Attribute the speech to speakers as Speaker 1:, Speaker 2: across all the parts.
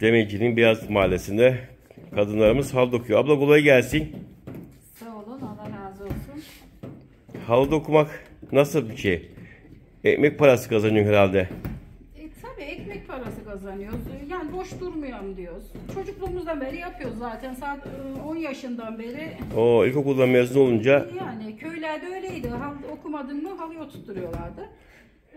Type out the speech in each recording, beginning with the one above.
Speaker 1: Demirci'nin Beyaz Mahallesi'nde kadınlarımız halı dokuyor. Abla kolay gelsin.
Speaker 2: Sağ olun, Allah razı olsun.
Speaker 1: Halı dokumak nasıl bir şey? Ekmek parası kazanıyor herhalde.
Speaker 2: E, tabii ekmek parası kazanıyoruz. Yani boş durmuyorum diyoruz. Çocukluğumuzdan beri yapıyoruz zaten. Saat e, 10 yaşından beri.
Speaker 1: O ilkokuldan mezun olunca
Speaker 2: Yani köylerde öyleydi. Hal, okumadın mı halıyı oturtturuyorlardı.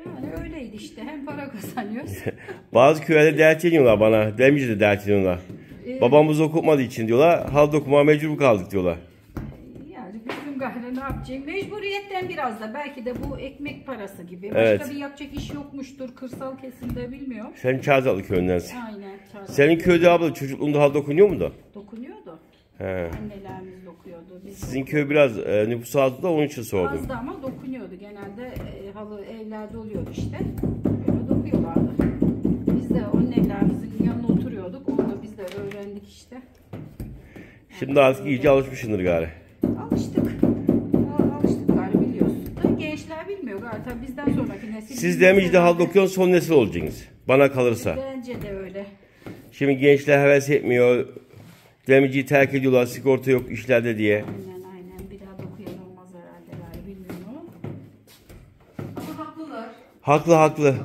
Speaker 2: Yani öyleydi işte. Hem para kazanıyoruz.
Speaker 1: bazı köylerde dert ediyorlar bana. Demirci'de dert ediyorlar.
Speaker 2: Ee,
Speaker 1: Babamız okutmadığı için diyorlar. Halı dokumaya mecbur kaldık diyorlar.
Speaker 2: Yani bizim gayri ne yapacağım? Mecburiyetten biraz da belki de bu ekmek parası gibi. Başka
Speaker 1: Evet.
Speaker 2: bir yapacak iş yokmuştur. Kırsal kesimde bilmiyorum.
Speaker 1: Sen Çağdalı köyündensin.
Speaker 2: Aynen. çarşı-
Speaker 1: Senin köyde abla çocukluğunda halı dokunuyor mu da?
Speaker 2: Dokunuyordu.
Speaker 1: He.
Speaker 2: Annelerimiz dokuyordu. Biz
Speaker 1: Sizin köy biraz e, nüfus azdı da onun için sordum.
Speaker 2: Azdı ama dokunuyordu. Evlerde oluyordu işte. Böyle dokuyorlardı. Biz de annelerimizin yanına oturuyorduk. Onu da biz de öğrendik işte.
Speaker 1: Şimdi artık iyice alışmışsındır gari.
Speaker 2: Alıştık. Al- Alıştık galiba biliyorsun. Da gençler bilmiyor galiba. Tabii bizden sonraki nesil.
Speaker 1: Siz halı
Speaker 2: herhalde.
Speaker 1: dokuyorsun son nesil olacaksınız. Bana kalırsa.
Speaker 2: Bence de öyle.
Speaker 1: Şimdi gençler heves etmiyor. Demirciyi terk ediyorlar sigorta yok işlerde diye.
Speaker 2: Aynen
Speaker 1: Haklı haklı.
Speaker 3: Yani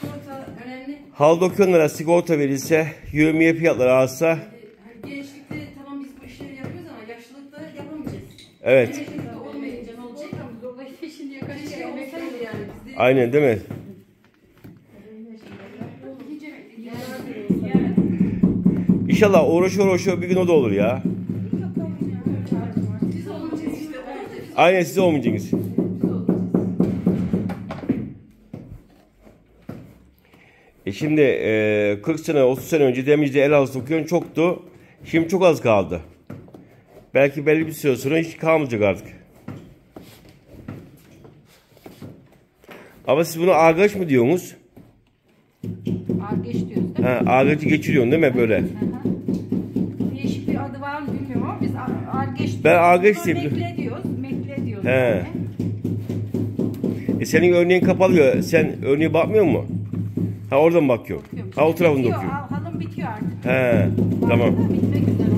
Speaker 3: sigorta önemli.
Speaker 1: Halı dokuyanlara sigorta verilse, yövmiye fiyatları artsa
Speaker 3: Hani gençlikte tamam biz bu işleri yapıyoruz ama yaşlılıkta yapamayacağız.
Speaker 1: evet.
Speaker 3: Olmayınca ne olacak?
Speaker 2: Şimdi
Speaker 3: olsaydı yani.
Speaker 1: Aynen değil mi? İnşallah uğraşı uğraşı bir gün o da olur ya. Aynen siz olmayacaksınız. E şimdi e, 40 sene 30 sene önce Demirci'de el ağzı dokuyan çoktu. Şimdi çok az kaldı. Belki belli bir süre sonra hiç kalmayacak artık. Ama siz bunu ağaç mı diyorsunuz?
Speaker 2: Argeç diyoruz değil mi?
Speaker 1: Ha, ağacı geçiriyorsun değil mi böyle?
Speaker 2: Değişik bir adı var mı bilmiyorum ama biz argeç diyoruz.
Speaker 1: Ben
Speaker 2: Buna
Speaker 1: diye-
Speaker 2: Mekle diyoruz. Mekle diyoruz.
Speaker 1: He.
Speaker 2: yani.
Speaker 1: E senin örneğin kapalı. Sen örneğe bakmıyor mu? Ha oradan bakıyor.
Speaker 2: Bakıyorum.
Speaker 1: Ha o tarafında
Speaker 2: Bitiyor,
Speaker 1: okuyor.
Speaker 2: al- Halım bitiyor artık.
Speaker 1: He tamam.
Speaker 2: Bitmek üzere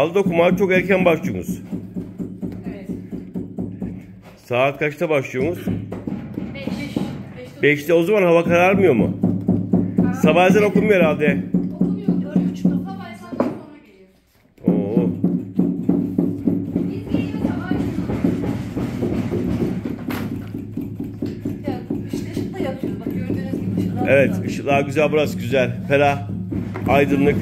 Speaker 1: Halı dokumaya çok erken başlıyorsunuz.
Speaker 2: Evet.
Speaker 1: Saat kaçta başlıyorsunuz?
Speaker 2: Beş.
Speaker 1: 5'te o zaman hava kararmıyor mu? Sabah ezan okunmuyor herhalde.
Speaker 3: okumuyor. Dört buçukta sabah ezanından sonra geliyor.
Speaker 1: Oo.
Speaker 3: Biz geliyor sabah Ya işte ışıkta yatıyoruz. Bak gördüğünüz gibi ışıklar.
Speaker 1: Evet ışıklar güzel burası güzel. Ferah. Aydınlık.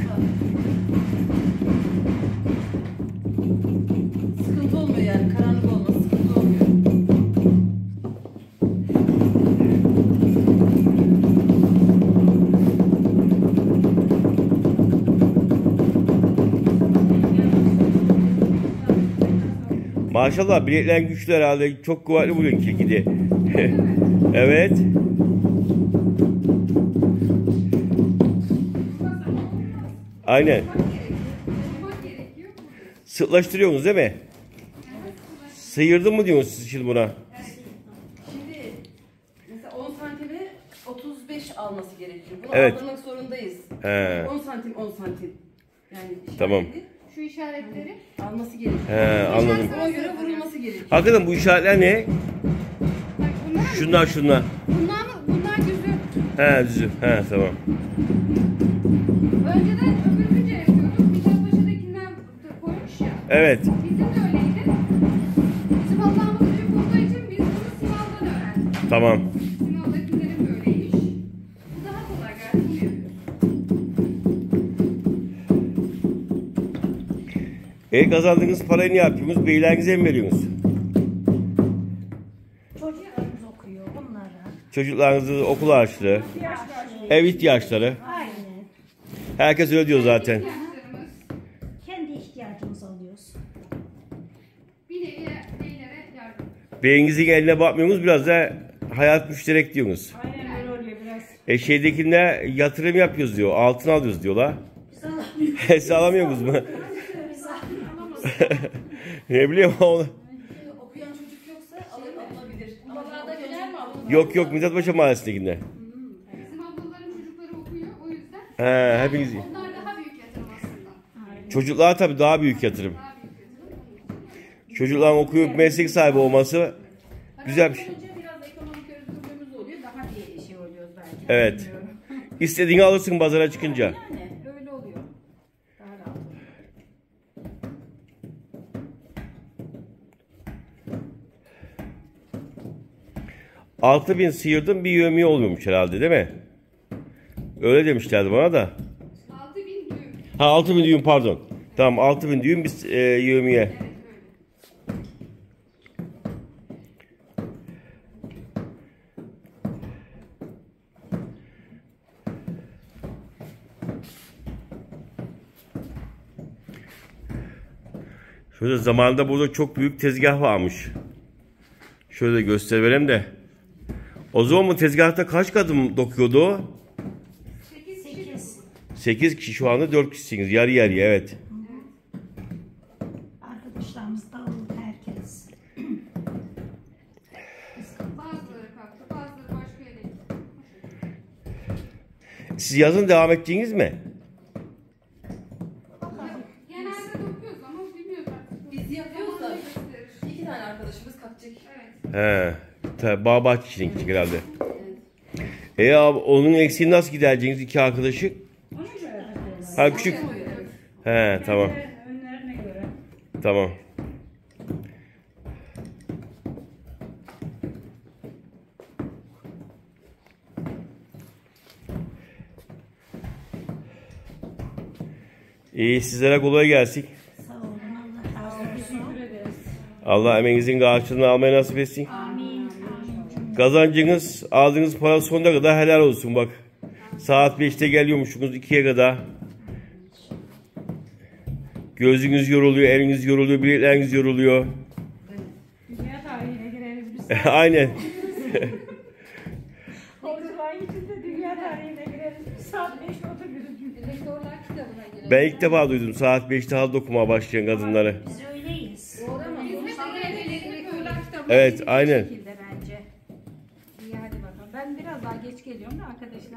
Speaker 1: Maşallah bileklerin güçlü herhalde. Çok kuvvetli bugün kirkidi. evet. Aynen. Sıklaştırıyorsunuz değil mi? Sıyırdın mı diyorsunuz siz şimdi buna?
Speaker 3: Şimdi mesela 10 santime 35 alması gerekiyor. Bunu
Speaker 1: Evet.
Speaker 3: aldırmak zorundayız.
Speaker 1: He.
Speaker 3: 10 santim 10 santim. Yani işareti
Speaker 1: Tamam.
Speaker 3: Şu işaretleri alması gerekiyor.
Speaker 1: He, anladım.
Speaker 3: Ona göre vurulması gerekiyor.
Speaker 1: Hakikaten bu işaretler ne?
Speaker 2: Bak bunlar,
Speaker 1: Şunlar şunlar.
Speaker 2: bunlar, bunlar güzel.
Speaker 1: He düzü. He tamam.
Speaker 4: Önceden öbür güce yapıyorduk. Mithatpaşa'dakinden koymuş ya.
Speaker 1: Evet.
Speaker 4: Bizim de öyleydi. Bizim Allah'ımız büyük olduğu için biz bunu Simav'dan öğrendik.
Speaker 1: Tamam. E kazandığınız parayı ne yapıyorsunuz? Beylerinize mi veriyorsunuz?
Speaker 5: Çocuklarımız okuyor onlara.
Speaker 1: Çocuklarınızı okul harçlığı, ev ihtiyaçları.
Speaker 5: Aynen.
Speaker 1: Herkes öyle diyor zaten.
Speaker 5: Kendi ihtiyacımızı alıyoruz.
Speaker 4: bir nevi
Speaker 1: Beyinizin eline bakmıyorsunuz biraz da hayat müşterek diyorsunuz.
Speaker 2: Aynen öyle oluyor biraz.
Speaker 1: E şeydekinde yatırım yapıyoruz diyor. Altın alıyoruz diyorlar. Biz alamıyoruz mu? ne bileyim onu.
Speaker 3: Okuyan çocuk yoksa alır alınabilir. Ama
Speaker 4: Vallahi
Speaker 3: döner mi alınır?
Speaker 1: Yok yok Mithatpaşa Mahallesi'ndekinde.
Speaker 4: Bizim ablaların çocukları okuyor. O yüzden
Speaker 1: He hepiniz.
Speaker 4: onlar daha büyük yatırım aslında.
Speaker 1: Çocuklar tabii daha büyük yatırım. Çocukların okuyup meslek sahibi olması güzel bir şey.
Speaker 2: Olunca biraz ekonomik özgürlüğümüz oluyor. Daha bir şey oluyoruz belki.
Speaker 1: Evet. İstediğini alırsın pazara çıkınca. 6000 sıyırdım bir yövmiye olmuyormuş herhalde değil mi? Öyle demişlerdi bana da.
Speaker 4: 6000 düğüm.
Speaker 1: Ha 6000 düğüm pardon. Tamam 6000 düğüm biz e, yövmiye. Şöyle zamanında burada çok büyük tezgah varmış. Şöyle gösterverelim de. O zaman bu tezgahta kaç kadın dokuyordu o?
Speaker 4: 8 kişi.
Speaker 1: 8 kişi şu anda 4 kişisiniz. Yarı yarıya evet.
Speaker 5: Arkadaşlarımız dağıldı herkes.
Speaker 4: Bazıları kalktı, bazıları başka yere gitti.
Speaker 1: Siz yazın devam ettiğiniz mi?
Speaker 4: Genelde dokuyoruz ama bilmiyoruz artık.
Speaker 3: Biz yapıyoruz da iki tane arkadaşımız kalkacak.
Speaker 4: Evet.
Speaker 1: He. Tabii bağ bahçecilik herhalde. E abi onun eksiğini nasıl gidereceksiniz iki arkadaşı? Ha küçük. He tamam. Tamam. İyi sizlere kolay gelsin.
Speaker 5: Sağ olun Allah
Speaker 1: emeğinizin karşılığını almayı nasip etsin.
Speaker 5: Amin.
Speaker 1: Kazancınız, aldığınız para sonuna kadar helal olsun bak. Saat 5'te geliyormuşsunuz 2'ye kadar. Gözünüz yoruluyor, eliniz yoruluyor, bilekleriniz yoruluyor.
Speaker 2: Dünya tarihine gireriz biz.
Speaker 1: Aynen.
Speaker 2: Hocaların içinde dünya tarihine gireriz. Bir saat 5'te oturuyoruz.
Speaker 3: Rektörler kitabına girelim.
Speaker 1: Ben ilk defa duydum saat 5'te hal dokumaya başlayan kadınları.
Speaker 5: Biz öyleyiz.
Speaker 3: Doğru.
Speaker 1: Evet, aynen.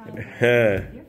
Speaker 2: Bu